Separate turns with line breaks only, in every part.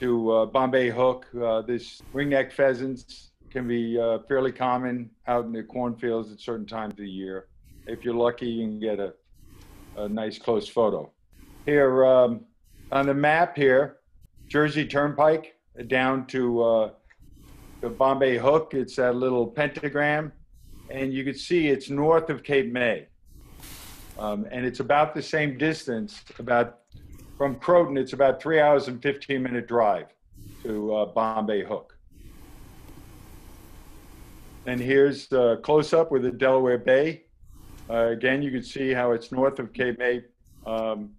to uh, Bombay Hook. Uh, this ringneck pheasants can be uh, fairly common out in the cornfields at certain times of the year. If you're lucky, you can get a, a nice close photo. Here um, on the map here, Jersey Turnpike down to uh, the Bombay Hook. It's that little pentagram, and you can see it's north of Cape May. Um, and it's about the same distance, about from Croton, it's about three hours and 15 minute drive to uh, Bombay Hook. And here's the close up with the Delaware Bay. Uh, again, you can see how it's north of Cape May um,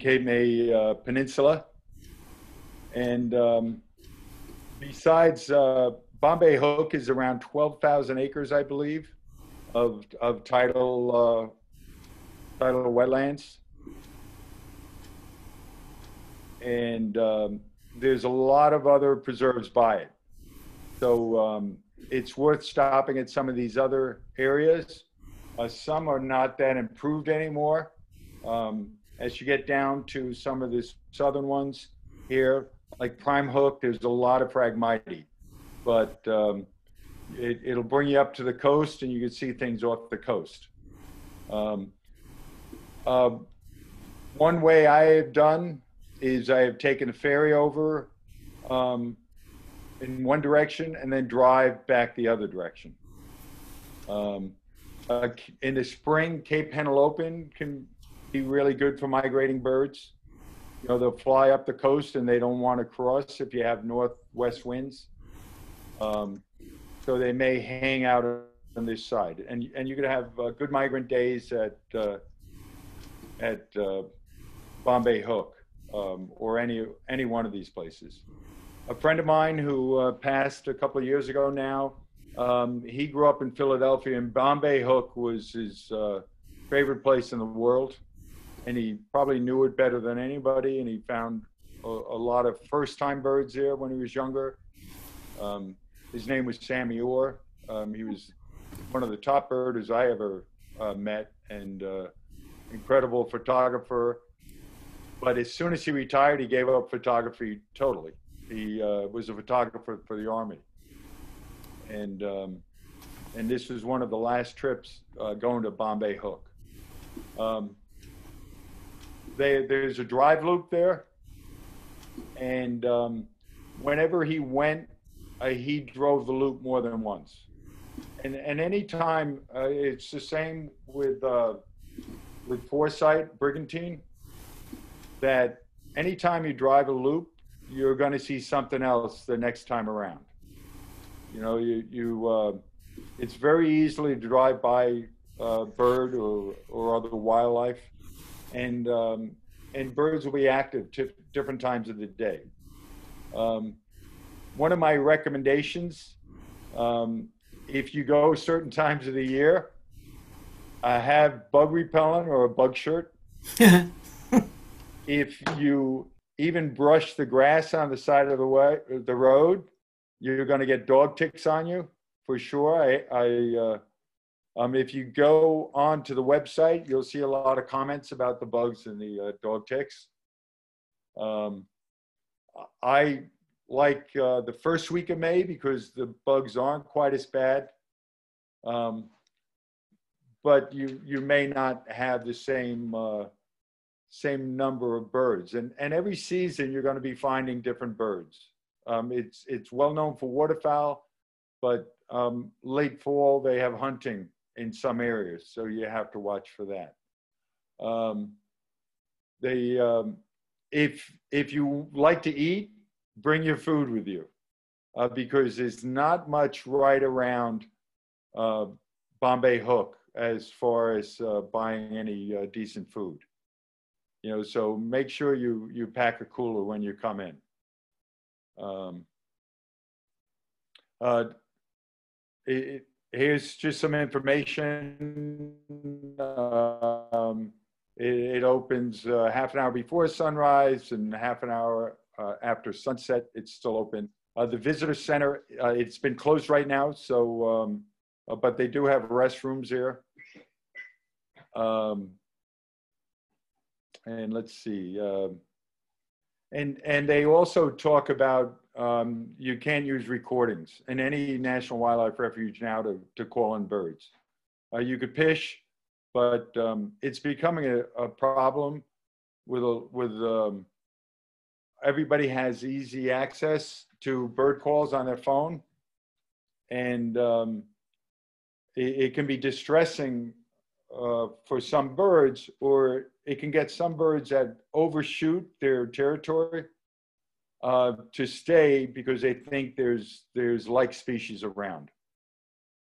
Cape May uh, Peninsula. And um, besides, uh, Bombay Hook is around 12,000 acres, I believe, of, of tidal, uh, tidal wetlands and um, there's a lot of other preserves by it. So um, it's worth stopping at some of these other areas. Uh, some are not that improved anymore. Um, as you get down to some of the southern ones here, like Prime Hook, there's a lot of phragmite, but um, it, will bring you up to the coast and you can see things off the coast. Um, uh, one way I have done is I have taken a ferry over um, in one direction and then drive back the other direction. Um, uh, in the spring, Cape Henlopen can be really good for migrating birds. You know, they'll fly up the coast and they don't want to cross if you have northwest winds. Um, so they may hang out on this side, and and you're gonna have uh, good migrant days at uh, at uh, Bombay Hook um, or any any one of these places. A friend of mine who uh, passed a couple of years ago now, um, he grew up in Philadelphia, and Bombay Hook was his uh, favorite place in the world, and he probably knew it better than anybody. And he found a, a lot of first-time birds there when he was younger. Um, his name was Sammy Orr. Um, he was one of the top birders I ever uh, met, and uh, incredible photographer but as soon as he retired, he gave up photography totally. He uh, was a photographer for the army, and um, and this was one of the last trips uh, going to Bombay Hook. Um, they, there's a drive loop there, and um, whenever he went, uh, he drove the loop more than once. And and anytime uh, it's the same with uh, with Forsythe Brigantine that anytime you drive a loop, you're going to see something else the next time around. You know, you, you uh, it's very easily to drive by a bird or, or other wildlife, and um, and birds will be active to different times of the day. Um, one of my recommendations, um, if you go certain times of the year, have bug repellent or a bug shirt. if you even brush the grass on the side of the way, the road, you're going to get dog ticks on you for sure. I, I uh, um, if you go on to the website, you'll see a lot of comments about the bugs and the uh, dog ticks. Um, I like uh, the first week of May because the bugs aren't quite as bad. Um, but you you may not have the same uh, same number of birds. And, and every season, you're going to be finding different birds. Um, it's, it's well known for waterfowl, but um, late fall, they have hunting in some areas. So you have to watch for that. Um, they, um, if, if you like to eat, bring your food with you uh, because there's not much right around uh, Bombay Hook as far as uh, buying any uh, decent food you know, so make sure you, you pack a cooler when you come in. Um, uh, it, here's just some information. Um, it, it, opens uh, half an hour before sunrise and half an hour uh, after sunset. It's still open. Uh, the visitor center, uh, it's been closed right now, so um, uh, but they do have restrooms here. And let's see. Uh, And, and they also talk about um, you can't use recordings in any national wildlife refuge now to, to call in birds. Uh, you could fish, but um, it's becoming a, a problem with, a, with um, everybody has easy access to bird calls on their phone. And um, it, it, can be distressing uh, for some birds, or it can get some birds that overshoot their territory uh, to stay because they think there's there's like species around.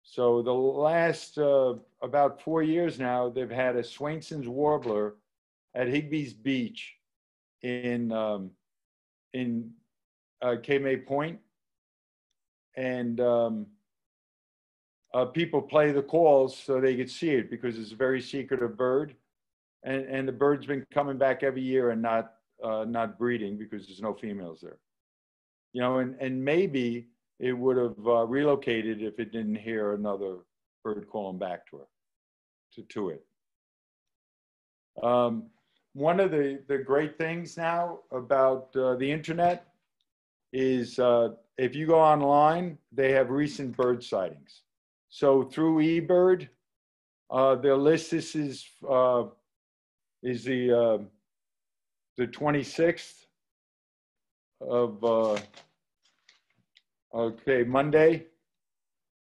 So the last uh, about four years now, they've had a Swainson's warbler at Higbee's Beach in um, in uh, Point, and um, uh, people play the calls so they could see it because it's a very secretive bird, and and the bird's been coming back every year and not uh, not breeding because there's no females there. You know, and and maybe it would have uh, relocated if it didn't hear another bird calling back to her, to to it. Um, one of the the great things now about uh, the internet is uh, if you go online, they have recent bird sightings. So through eBird, uh, their list this is uh, is the uh, the 26th of uh, okay Monday,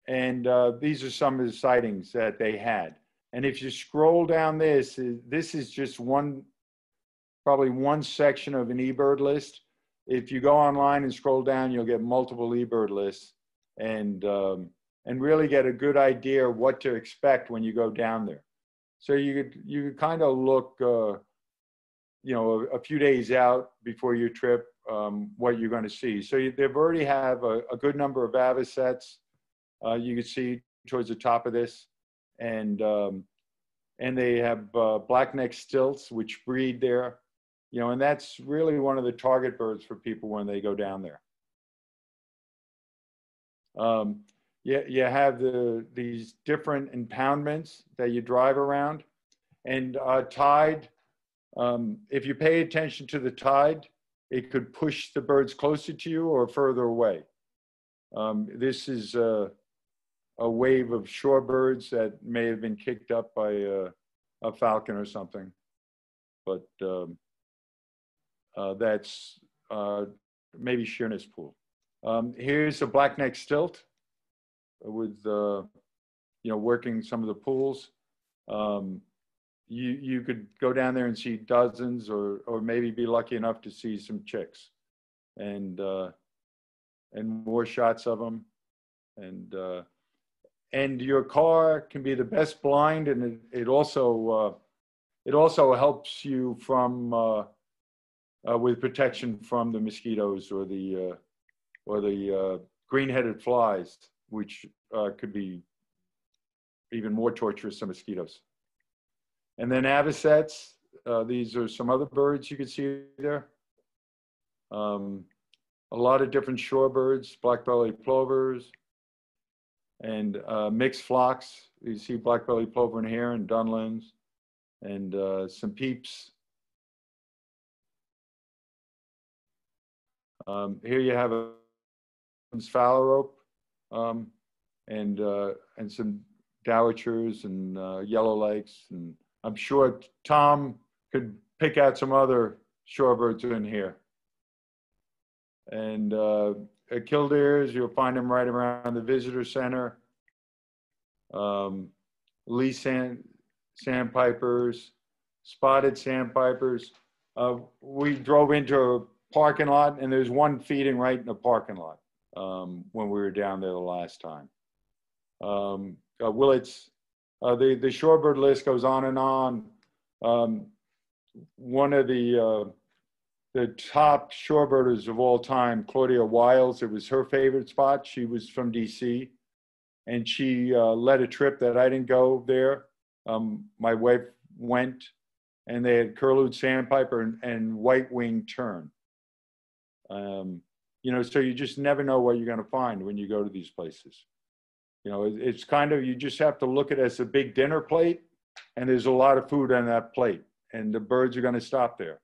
and uh, these are some of the sightings that they had. And if you scroll down this, this is just one, probably one section of an eBird list. If you go online and scroll down, you'll get multiple eBird lists, and um, and really get a good idea what to expect when you go down there. So you could you could kind of look, uh, you know, a, a, few days out before your trip, um, what you're going to see. So you, they've already have a, a, good number of avocets. Uh, you can see towards the top of this, and um, and they have uh, blackneck stilts which breed there, you know, and that's really one of the target birds for people when they go down there. Um, you, you have the, these different impoundments that you drive around. And uh, tide, um, if you pay attention to the tide, it could push the birds closer to you or further away. Um, this is a, a, wave of shorebirds that may have been kicked up by a, a falcon or something. But um, uh, that's uh, maybe Shearness Pool. Um, here's a blackneck stilt with uh, you know working some of the pools. Um, you you could go down there and see dozens, or or maybe be lucky enough to see some chicks, and uh, and more shots of them, and uh, and your car can be the best blind, and it, it also uh, it also helps you from uh, uh, with protection from the mosquitoes or the or the green-headed flies which uh, could be even more torturous than mosquitoes. And then avocets, uh, these are some other birds you can see there. Um, a lot of different shorebirds, black-bellied plovers, and uh, mixed flocks. You see black-bellied plover in here and heron, dunlins, and uh, some peeps. Um, here you have a phalarope, um, and uh, and some dowitchers and uh, yellow legs, and I'm sure Tom could pick out some other shorebirds in here. And uh, at you'll find them right around the visitor center. Um, Lee sand, sandpipers, spotted sandpipers. Uh, we drove into a parking lot, and there's one feeding right in the parking lot um, when we were down there the last time. Um, uh, Willets, uh, the, the shorebird list goes on and on. Um, one of the, uh, the top shorebirders of all time, Claudia Wilds, it was her favorite spot. She was from DC and she uh, led a trip that I didn't go there. Um, my wife went and they had curlew sandpiper and, and white-winged tern. Um, you know, so you just never know what you're going to find when you go to these places. You know, it's kind of, you just have to look at it as a big dinner plate and there's a lot of food on that plate and the birds are going to stop there.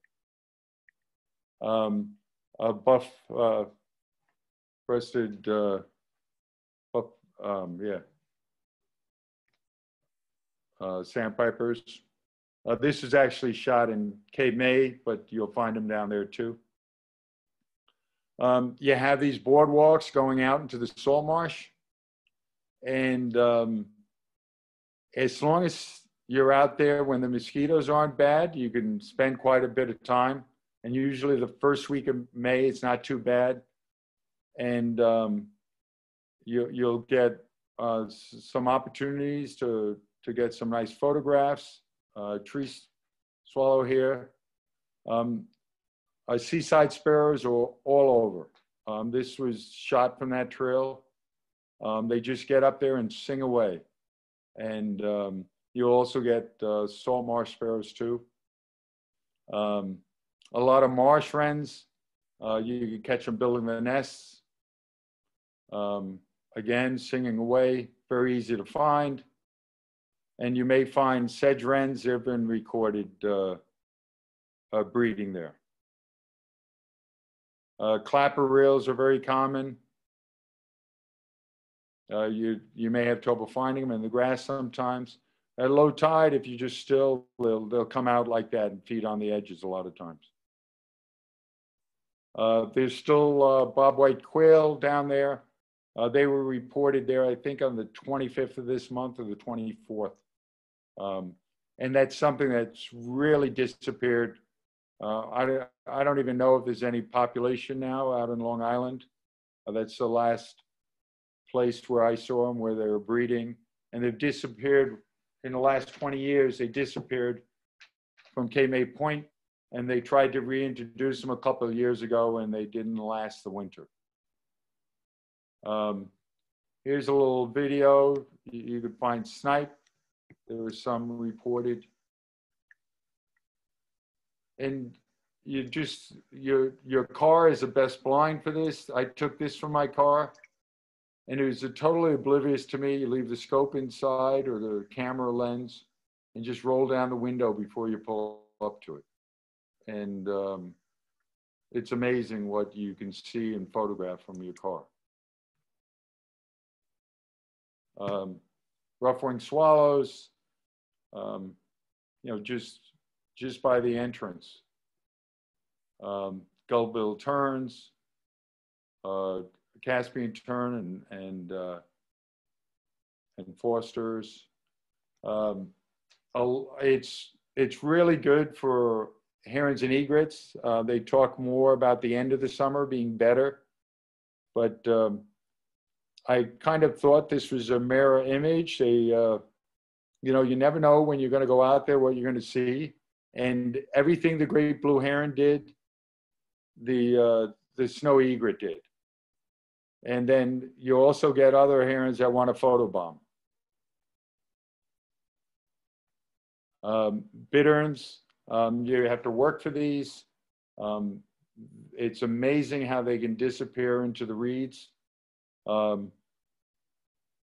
um, uh, buff uh, breasted, uh, buff, um, yeah, uh, sandpipers. Uh, this is actually shot in Cape May, but you'll find them down there too. Um, you have these boardwalks going out into the salt marsh. And um, as long as you're out there when the mosquitoes aren't bad, you can spend quite a bit of time. And usually the first week of May, it's not too bad. And um, you, you'll get uh, some opportunities to, to get some nice photographs. Uh, tree swallow here. Um, uh, seaside sparrows are all over. Um, this was shot from that trail. Um, they just get up there and sing away. And um, you'll also get uh, salt marsh sparrows too. Um, a lot of marsh wrens. Uh, you can catch them building their nests. Um, again, singing away, very easy to find. And you may find sedge wrens, they've been recorded uh, uh, breeding there. Uh, clapper rails are very common. Uh, you, you may have trouble finding them in the grass sometimes. At low tide, if you just still, they'll, they'll come out like that and feed on the edges a lot of times. Uh, there's still uh, bobwhite quail down there. Uh, they were reported there, I think, on the 25th of this month or the 24th. Um, and that's something that's really disappeared uh, I, I don't even know if there's any population now out in Long Island. Uh, that's the last place where I saw them, where they were breeding. And they've disappeared in the last 20 years. They disappeared from Cape May Point, and they tried to reintroduce them a couple of years ago, and they didn't last the winter. Um, here's a little video. You, you could find snipe. There was some reported and you just your your car is the best blind for this. I took this from my car, and it was totally oblivious to me. You leave the scope inside or the camera lens, and just roll down the window before you pull up to it, and um, it's amazing what you can see and photograph from your car. Um, rough-winged swallows, um, you know, just just by the entrance. Um, Gull-bill terns, uh, Caspian tern, and and uh, and Forsters. Um, it's it's really good for herons and egrets. Uh, they talk more about the end of the summer being better, but um, I kind of thought this was a mirror image. They, uh, you know, you never know when you're going to go out there what you're going to see and everything the great blue heron did, the uh, the snow egret did. And then you also get other herons that want to photobomb. Um, bitterns, um, you have to work for these. Um, it's amazing how they can disappear into the reeds. Um,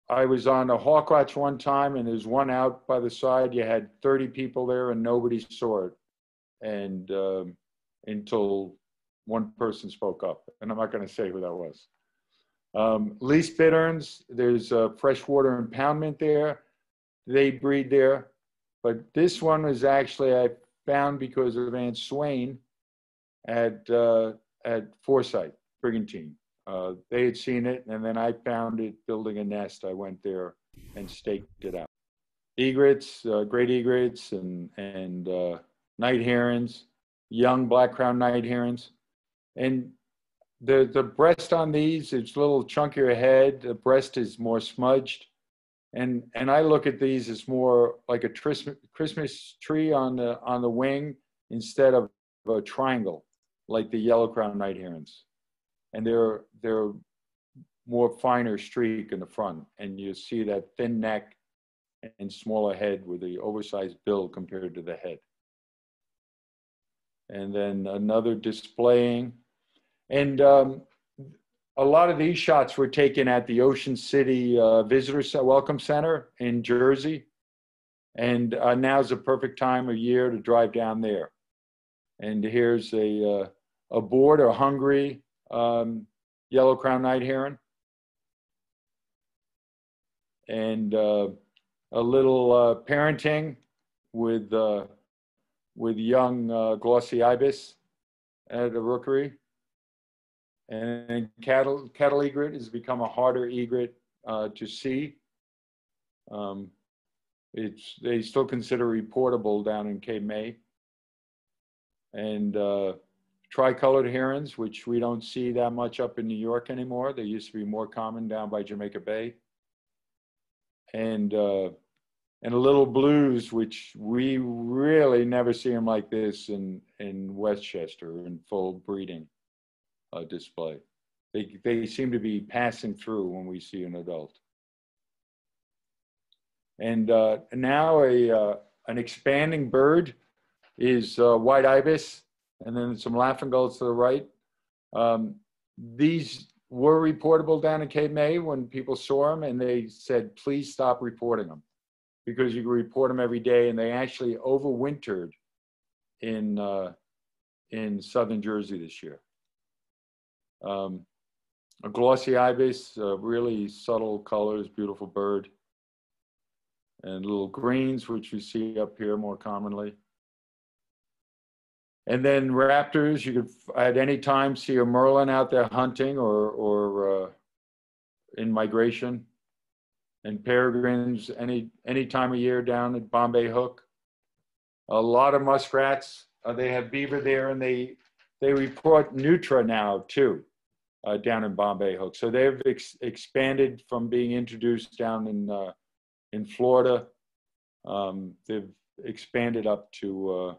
I was on a hawk watch one time and there's one out by the side. You had 30 people there and nobody saw it. And um, until one person spoke up, and I'm not going to say who that was. Um, least bitterns, there's a freshwater impoundment there. They breed there. But this one was actually, I found because of Aunt Swain at, uh, at Forsythe, Brigantine. Uh, they had seen it, and then I found it building a nest. I went there and staked it out. Egrets, uh, great egrets, and and uh, night herons, young black crown night herons, and the the breast on these is a little chunkier head. The breast is more smudged, and and I look at these as more like a Christmas tree on the on the wing instead of a triangle like the yellow crown night herons and they're they're more finer streak in the front, and you see that thin neck and smaller head with the oversized bill compared to the head. And then another displaying, and um, a lot of these shots were taken at the Ocean City uh, Visitor Welcome Center in Jersey, and uh, now's a perfect time of year to drive down there. And here's a uh, a bored or hungry um, yellow crown night heron, and uh, a little uh, parenting with uh, with young uh, glossy ibis at a rookery. And cattle, cattle egret has become a harder egret uh, to see. Um, it's, they still consider reportable down in Cape May. And uh, tricolored herons, which we don't see that much up in New York anymore. They used to be more common down by Jamaica Bay. And uh, and a little blues, which we really never see them like this in in Westchester in full breeding uh, display. They they seem to be passing through when we see an adult. And uh, now a uh, an expanding bird is uh, white ibis, and then some laughing gulls to the right. Um, these were reportable down in Cape May when people saw them, and they said, "Please stop reporting them." because you can report them every day, and they actually overwintered in uh, in southern Jersey this year. Um, a glossy ibis, uh, really subtle colors, beautiful bird, and little greens, which you see up here more commonly. And then raptors, you could at any time see a merlin out there hunting or or uh, in migration and peregrines any any time of year down at Bombay Hook. A lot of muskrats. Uh, they have beaver there, and they they report nutria now too, uh, down in Bombay Hook. So they've ex- expanded from being introduced down in uh, in Florida. Um, they've expanded up to uh,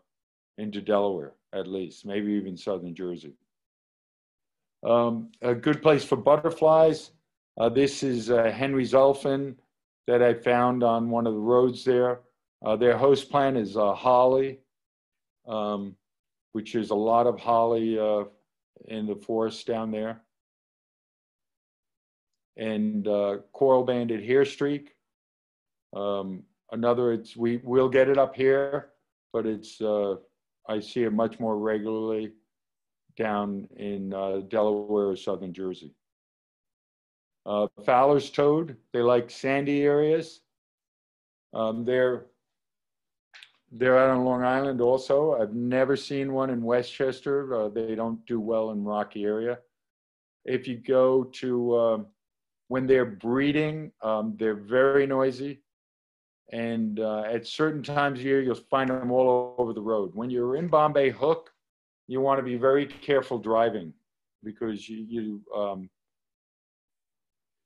into Delaware at least, maybe even southern Jersey. Um, a good place for butterflies. Uh, this is uh, Henry's elfin that I found on one of the roads there. Uh, their host plant is uh, holly, um, which is a lot of holly uh, in the forest down there. And uh, coral banded hairstreak. Um, another, it's we will get it up here, but it's I see it much more regularly down in Delaware or southern Jersey. Uh, Fowler's toad, they like sandy areas. Um, they're, they're out on Long Island also. I've never seen one in Westchester. Uh, they don't do well in rocky area. If you go to, uh, when they're breeding, um, they're very noisy. And uh, at certain times of year, you'll find them all over the road. When you're in Bombay Hook, you want to be very careful driving because you, you um,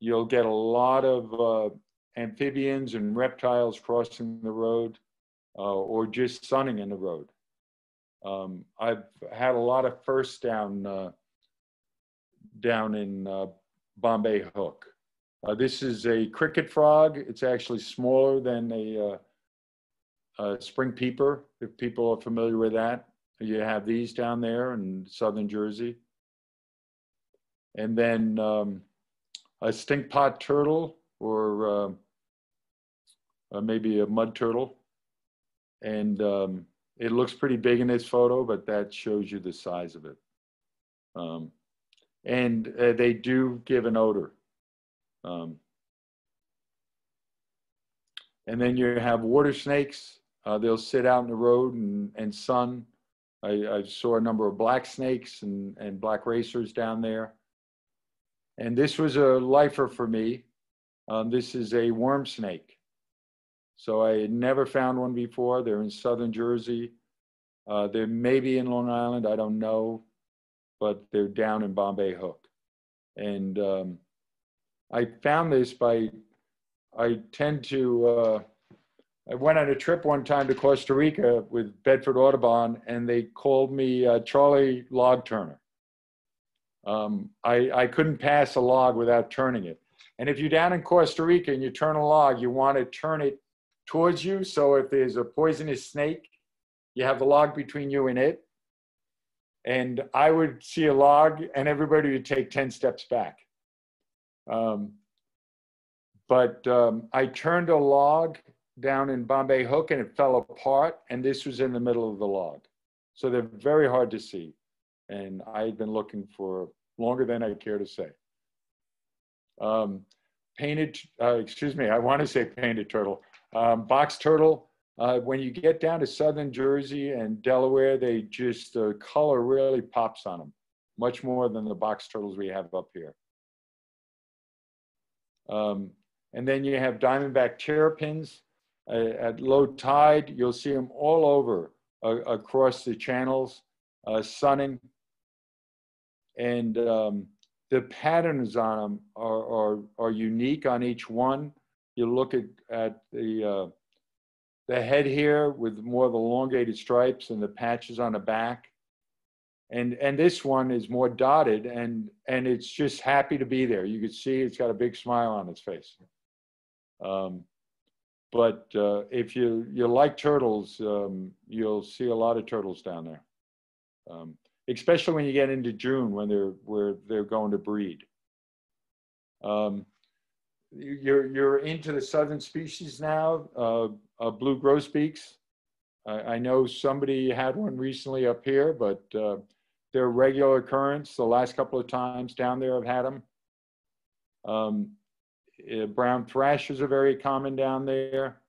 You'll get a lot of uh, amphibians and reptiles crossing the road uh, or just sunning in the road. Um, I've had a lot of firsts down, uh, down in uh, Bombay Hook. Uh, this is a cricket frog. It's actually smaller than a, uh, a spring peeper, if people are familiar with that. You have these down there in southern Jersey. And then um, a stink pot turtle or um, uh, maybe a mud turtle. And um, it looks pretty big in this photo, but that shows you the size of it. Um, and uh, they do give an odor. Um, and then you have water snakes. Uh, they'll sit out in the road and, and sun. I, I, saw a number of black snakes and, and black racers down there. And this was a lifer for me. Um, this is a worm snake. So I had never found one before. They're in southern Jersey. Uh, they may be in Long Island, I don't know, but they're down in Bombay Hook. And um, I found this by, I tend to, uh, I went on a trip one time to Costa Rica with Bedford Audubon, and they called me uh, Charlie Log Turner. Um, I, I couldn't pass a log without turning it. And if you're down in Costa Rica and you turn a log, you want to turn it towards you. So if there's a poisonous snake, you have the log between you and it. And I would see a log and everybody would take 10 steps back. Um, but um, I turned a log down in Bombay Hook and it fell apart. And this was in the middle of the log. So they're very hard to see and I had been looking for longer than I care to say. Um, painted, uh, excuse me, I want to say painted turtle. Um, box turtle, uh, when you get down to southern Jersey and Delaware, they just, the color really pops on them, much more than the box turtles we have up here. Um, and then you have diamondback terrapins. Uh, at low tide, you'll see them all over uh, across the channels, uh, sunning. And um, the patterns on them are, are, are unique on each one. You look at, at the, uh, the head here with more of the elongated stripes and the patches on the back. And, and this one is more dotted and, and it's just happy to be there. You can see it's got a big smile on its face. Um, but uh, if you, you like turtles, um, you'll see a lot of turtles down there. Um, especially when you get into June when they're, where they're going to breed. Um, you're, you're into the southern species now, uh, uh, blue grosbeaks. I, I, know somebody had one recently up here, but uh, they're regular occurrence. The last couple of times down there I've had them. Um, uh, brown thrashers are very common down there.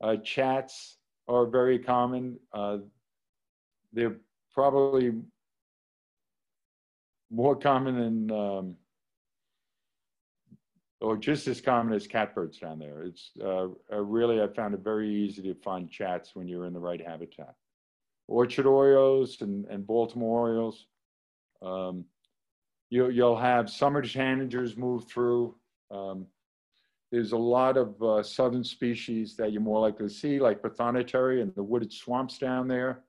Uh, chats are very common. Uh, they're probably more common than, um, or just as common as catbirds down there. It's uh, uh, really, I found it very easy to find chats when you're in the right habitat. Orchard orioles and, and Baltimore orioles. Um, you, you'll have summer tanagers move through. Um, there's a lot of uh, southern species that you're more likely to see, like Prothonotary and the wooded swamps down there.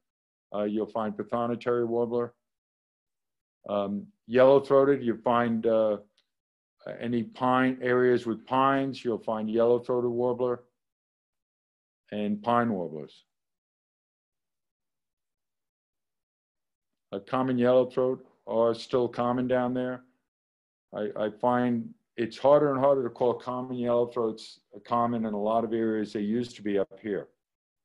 Uh, you'll find Prothonotary warbler. Um, yellow-throated, you find uh, any pine areas with pines, you'll find yellow-throated warbler and pine warblers. A common yellowthroat are still common down there. I, I find it's harder and harder to call common yellowthroats common in a lot of areas they used to be up here.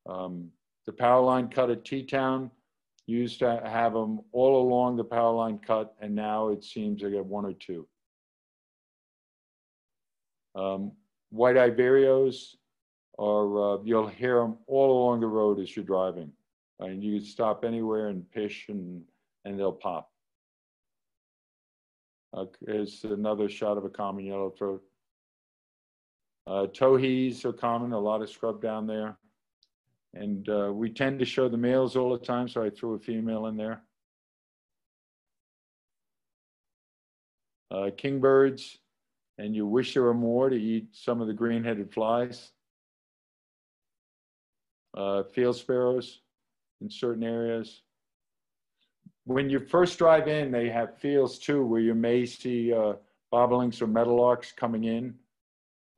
Um, the power line cut at Teatown used to have them all along the power line cut, and now it seems I get one or two. Um, white-eye vireos are, uh, you'll hear them all along the road as you're driving. And you can stop anywhere and pish and, and they'll pop. Uh, is another shot of a common yellow throat. Uh, towhees are common, a lot of scrub down there. And uh, we tend to show the males all the time, so I threw a female in there. Uh, kingbirds, and you wish there were more to eat some of the green-headed flies. Uh, field sparrows in certain areas when you first drive in, they have fields too where you may see uh, bobolinks or meadowlarks coming in.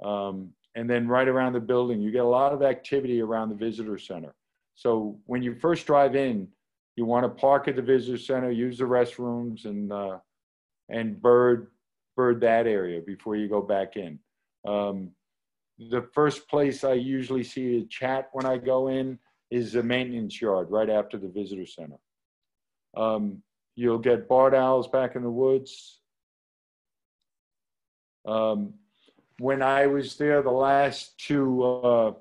Um, and then right around the building, you get a lot of activity around the visitor center. So when you first drive in, you want to park at the visitor center, use the restrooms, and uh, and bird bird that area before you go back in. Um, the first place I usually see a chat when I go in is the maintenance yard right after the visitor center. Um, you'll get barred owls back in the woods. Um, when I was there the last two, uh,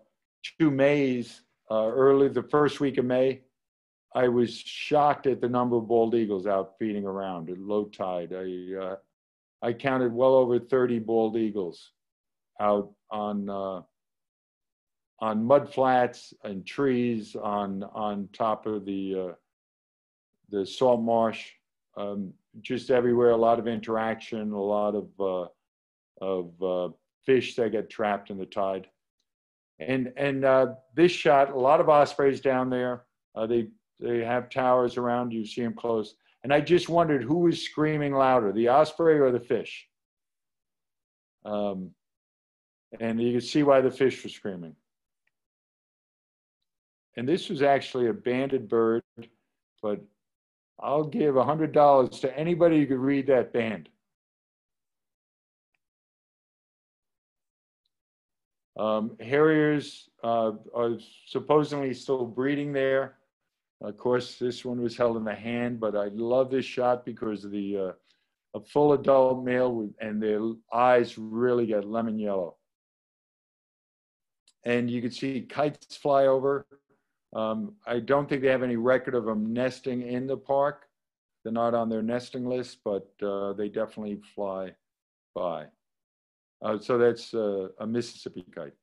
two Mays, uh, early the first week of May, I was shocked at the number of bald eagles out feeding around at low tide. I, uh, I counted well over 30 bald eagles out on, uh, on mud flats and trees on, on top of the, uh, the salt marsh, um, just everywhere, a lot of interaction, a lot of, uh, of uh, fish that get trapped in the tide. And, and uh, this shot, a lot of ospreys down there. They, they have towers around, you see them close. And I just wondered who was screaming louder, the osprey or the fish? Um, and you can see why the fish were screaming. And this was actually a banded bird, but I'll give $100 to anybody who could read that band. Um, Harriers uh, are supposedly still breeding there. Of course, this one was held in the hand, but I love this shot because of the uh, a full adult male with, and their eyes really get lemon yellow. And you can see kites fly over. Um, I don't think they have any record of them nesting in the park. They're not on their nesting list, but uh, they definitely fly by. Uh, so that's uh, a Mississippi kite.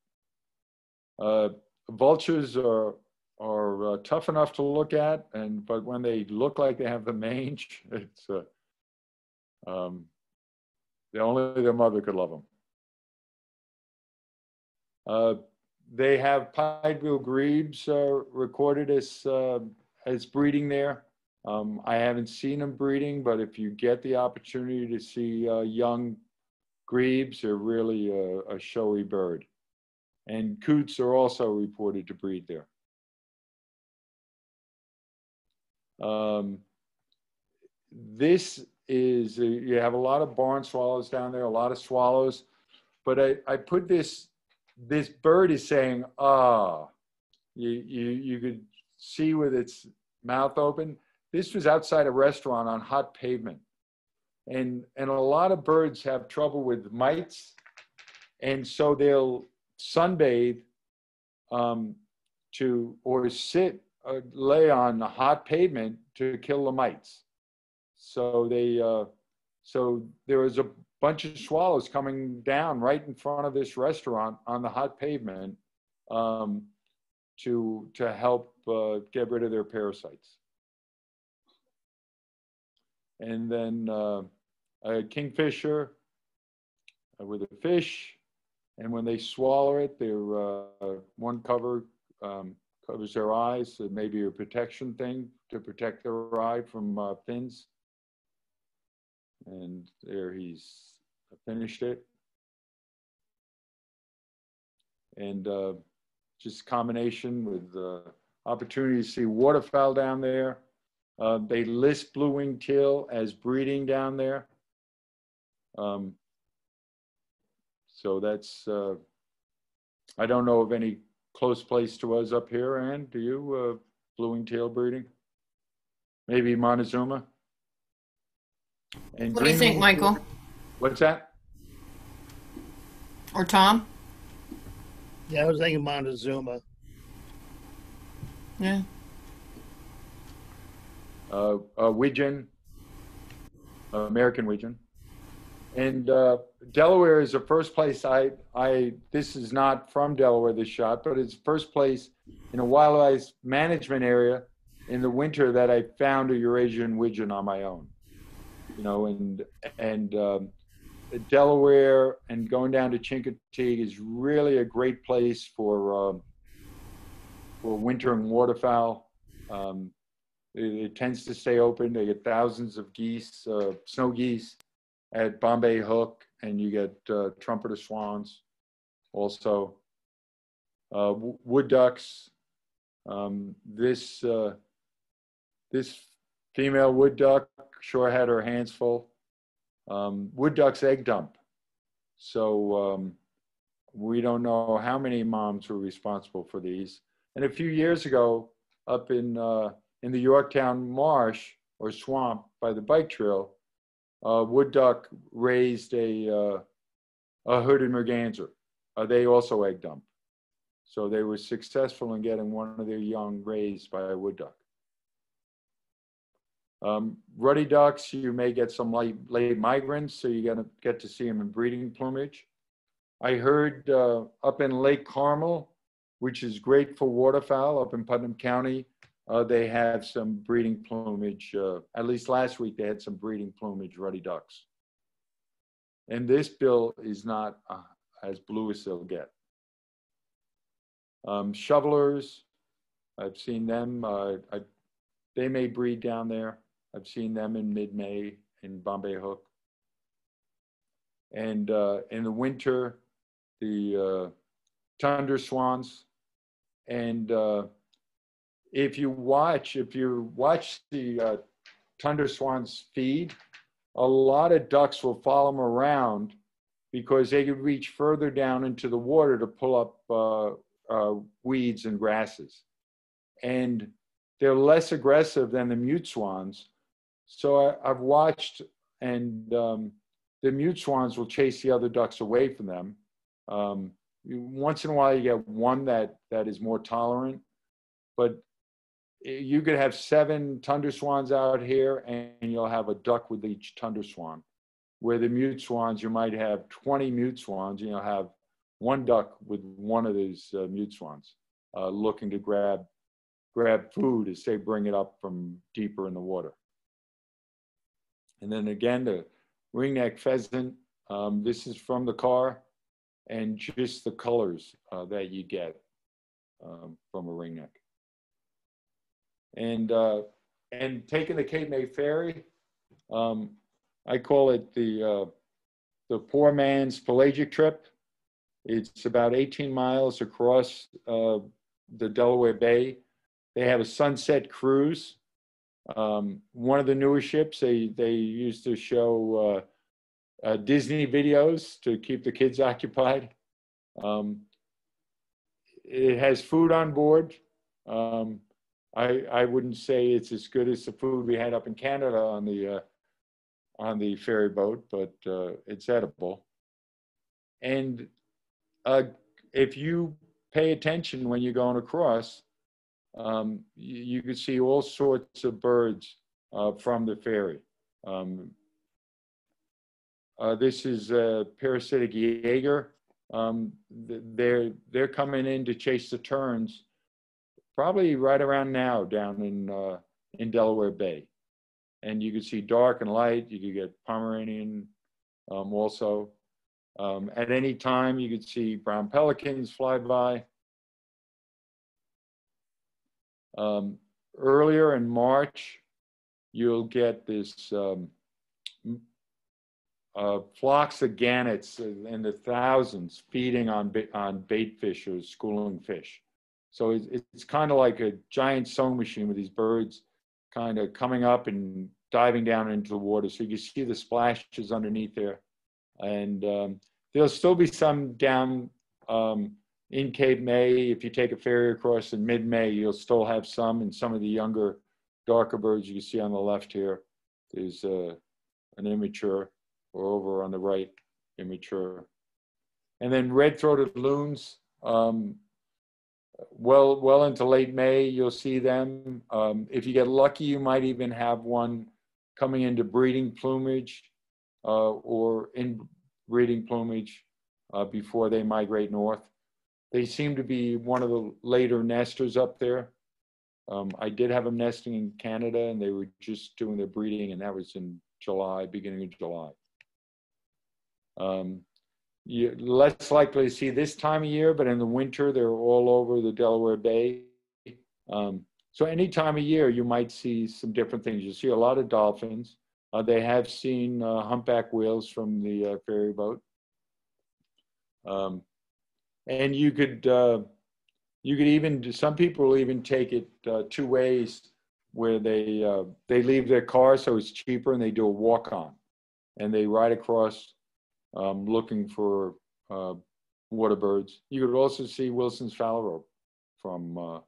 Uh, vultures are are uh, tough enough to look at, and but when they look like they have the mange, it's uh, um, the only their mother could love them. They have pied-bill grebes uh, recorded as uh, as breeding there. Um, I haven't seen them breeding, but if you get the opportunity to see uh, young grebes, they're really a, a showy bird. And coots are also reported to breed there. Um, this is, uh, you have a lot of barn swallows down there, a lot of swallows, but I, I put this, this bird is saying, ah, you, you, you could see with its mouth open. This was outside a restaurant on hot pavement. And, and a lot of birds have trouble with mites. And so they'll sunbathe um, to, or sit, uh, lay on the hot pavement to kill the mites. So they, uh, so there was a bunch of swallows coming down right in front of this restaurant on the hot pavement um, to to help uh, get rid of their parasites. And then uh, a kingfisher uh, with a fish, and when they swallow it, their uh, one cover um, covers their eyes, so maybe a protection thing to protect their eye from uh, fins and there he's finished it. And uh, just combination with uh, opportunity to see waterfowl down there. Uh, they list blue-winged teal as breeding down there. Um, so that's, uh, I don't know of any close place to us up here, Ann, do you, uh, blue-winged teal breeding? Maybe Montezuma?
And what do you think, Michael?
What's that?
Or Tom?
Yeah, I was thinking Montezuma.
Yeah.
Uh, uh, Widgeon, uh, American Wigeon. And uh, Delaware is the first place I, I, this is not from Delaware, this shot, but it's the first place in a wildlife management area in the winter that I found a Eurasian Widgeon on my own you know, and and um, Delaware and going down to Chincoteague is really a great place for um, for wintering waterfowl. Um, it, it, tends to stay open. They get thousands of geese, uh, snow geese, at Bombay Hook, and you get uh, trumpeter swans, also uh, wood ducks. Um, this uh, this female wood duck sure had her hands full. Um, wood duck's egg dump. So um, we don't know how many moms were responsible for these. And a few years ago, up in uh, in the Yorktown marsh or swamp by the bike trail, uh, wood duck raised a uh, a hooded merganser. Uh, they also egg dump. So they were successful in getting one of their young raised by a wood duck. Um, ruddy ducks, you may get some late, late migrants, so you're gonna get to see them in breeding plumage. I heard uh, up in Lake Carmel, which is great for waterfowl up in Putnam County, uh, they have some breeding plumage. Uh, at least last week, they had some breeding plumage ruddy ducks. And this bill is not uh, as blue as they'll get. Um, shovelers, I've seen them. Uh, I, they may breed down there. I've seen them in mid-May in Bombay Hook. And uh, in the winter, the uh, tundra swans. And uh, if you watch, if you watch the uh, tundra swans feed, a lot of ducks will follow them around because they could reach further down into the water to pull up uh, uh, weeds and grasses. And they're less aggressive than the mute swans. So I, I've watched, and um, the mute swans will chase the other ducks away from them. Um, once in a while, you get one that that is more tolerant, but you could have seven tundra swans out here, and you'll have a duck with each tundra swan. Where the mute swans, you might have 20 mute swans, and you'll have one duck with one of these uh, mute swans uh, looking to grab grab food as they bring it up from deeper in the water. And then again, the ringneck pheasant. Um, this is from the car, and just the colors uh, that you get um, from a ringneck. And uh, and taking the Cape May ferry, um, I call it the uh, the poor man's pelagic trip. It's about 18 miles across uh, the Delaware Bay. They have a sunset cruise. Um, one of the newer ships, they, they used to show uh, uh, Disney videos to keep the kids occupied. Um, it has food on board. Um, I, I wouldn't say it's as good as the food we had up in Canada on the, uh, on the ferry boat, but uh, it's edible. And uh, if you pay attention when you're going across, um, you, you can see all sorts of birds uh, from the ferry. Um, uh, this is a parasitic Jaeger. Um, they're, they're coming in to chase the terns probably right around now down in, uh, in Delaware Bay. And you can see dark and light. You could get Pomarine um, also. Um, at any time, you could see brown pelicans fly by. Um, earlier in March, you'll get this um, uh, flocks of gannets in the thousands feeding on, on bait fish or schooling fish. So it's, it's kind of like a giant sewing machine with these birds kind of coming up and diving down into the water. So you can see the splashes underneath there. And um, there'll still be some down um, in Cape May. If you take a ferry across in mid-May, you'll still have some and some of the younger, darker birds you see on the left here. There's uh, an immature, or over on the right, immature. And then red-throated loons, um, well, well into late May, you'll see them. Um, if you get lucky, you might even have one coming into breeding plumage uh, or in breeding plumage uh, before they migrate north. They seem to be one of the later nesters up there. Um, I did have them nesting in Canada and they were just doing their breeding and that was in July, beginning of July. Um, you're less likely to see this time of year, but in the winter, they're all over the Delaware Bay. Um, so any time of year, you might see some different things. You see a lot of dolphins. Uh, they have seen uh, humpback whales from the uh, ferry boat. Um, and you could, uh, you could even, some people even take it uh, two ways where they, uh, they leave their car so it's cheaper and they do a walk on and they ride across um, looking for water birds. You could also see Wilson's phalarope from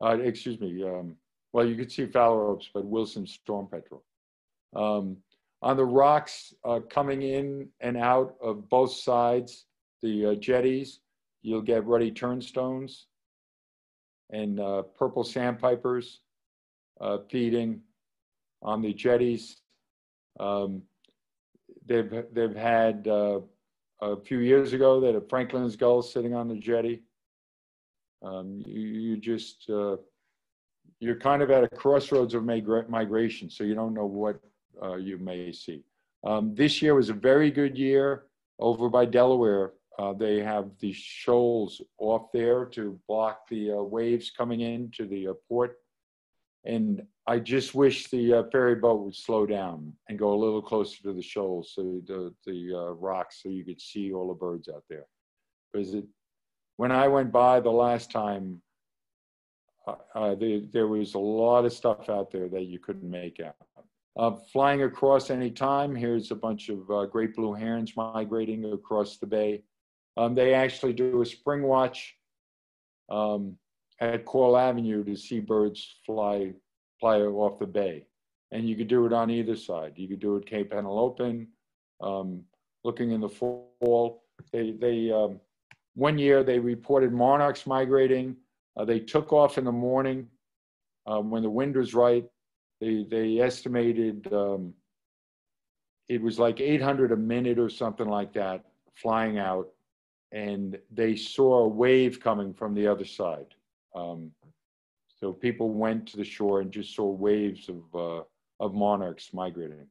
uh, excuse me, um, well, you could see phalaropes, but wilson's storm petrel. Um, on the rocks uh, coming in and out of both sides, the uh, jetties, you'll get ruddy turnstones and uh, purple sandpipers uh, feeding on the jetties. Um, they've, they've had uh, a few years ago that a Franklin's gull sitting on the jetty. Um, you, you, just, uh, you're kind of at a crossroads of migra migration, so you don't know what uh, you may see. Um, this year was a very good year over by Delaware. Uh, they have the shoals off there to block the uh, waves coming into the uh, port. And I just wish the uh, ferry boat would slow down and go a little closer to the shoals, so the, the rocks, so you could see all the birds out there. Because it, when I went by the last time, uh, uh, the, there was a lot of stuff out there that you couldn't make out. Uh, flying across any time, here's a bunch of uh, great blue herons migrating across the bay. Um, they actually do a spring watch um, at Coral Avenue to see birds fly, fly off the bay. And you could do it on either side. You could do it Cape Henlopen, um, looking in the fall. They, they, um, one year they reported monarchs migrating. Uh, they took off in the morning um, when the wind was right. They, they estimated um, it was like 800 a minute or something like that flying out. And they saw a wave coming from the other side. Um, so people went to the shore and just saw waves of, uh, of monarchs migrating.